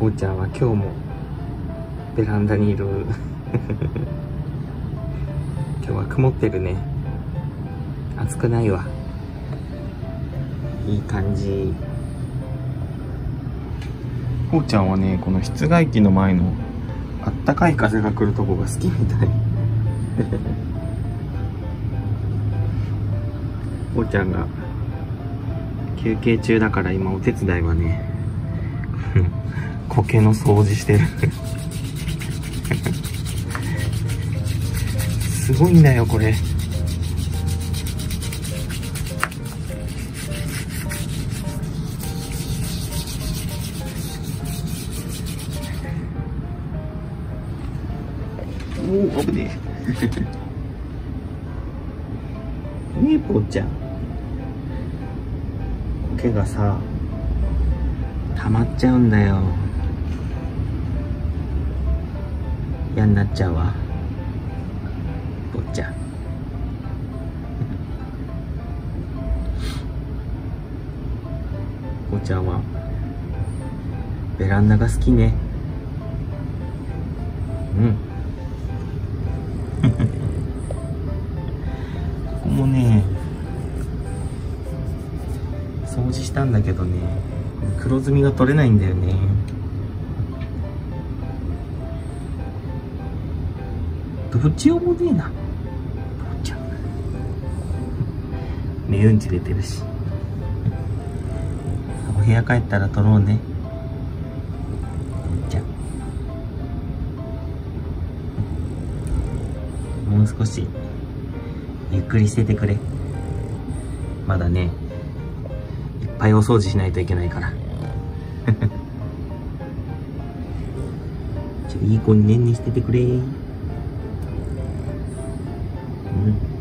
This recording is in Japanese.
おーちゃんは今日もベランダにいる。今日は曇ってるね。暑くないわ。いい感じ。おーちゃんはねこの室外機の前のあったかい風が来るとこが好きみたい。おーちゃんが休憩中だから今お手伝いはね。苔の掃除してるすごいんだよこれおお危ねえねえぽーちゃん苔がさ溜まっちゃうんだよ嫌になっちゃうわ。ぽっちゃん。ぽっちゃんはベランダが好きね。うん。ここもね掃除したんだけどね黒ずみが取れないんだよね。どっち用もねえな。父ちゃんねうんち出てるし。お部屋帰ったら撮ろうね。じゃ。もう少し。ゆっくりしててくれ。まだね。いっぱいお掃除しないといけないから。いい子にねんねしててくれ。Amen.